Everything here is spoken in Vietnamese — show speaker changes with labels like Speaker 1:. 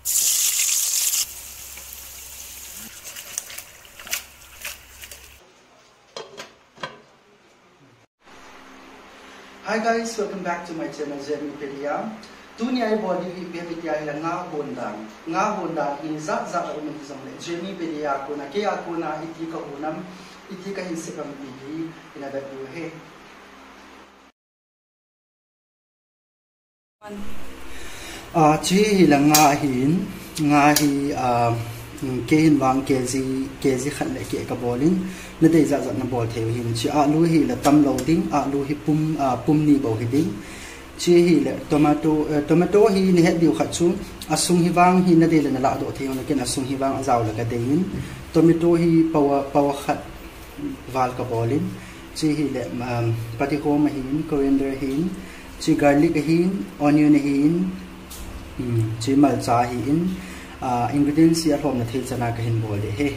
Speaker 1: Hi guys, welcome back to my channel Zen Pelia. Tu ni ai body hi pe pe tia la nga honda. Nga honda in za za ka um ki le Jamie Pelia ko na ke a ko na iti ka unam iti ka hin se kam bi ina da he. Ờ, à chỉ hi la nga hin nga hi ah ờ, ke hin wang ke zi ke zi khat le ke ka bolin dạ na dei za za na bol theu hin chi a lu hi là tam lo ding a lu hi pum a ờ, pum ni bo hi ding chi hi là tomato tomato hi ni het diu khat chu asung hi wang hi na dei la na la do theu na ken asung hi wang a zaw la ka dein tomato hi pawa pawa khat wal ka bolin chi hi le pati ko ma hin coriander hin chi garlic hin onion hin Ừ. chỉ mà giá hiện à, ingredients sẽ làm là thế cho na cái hình để hết.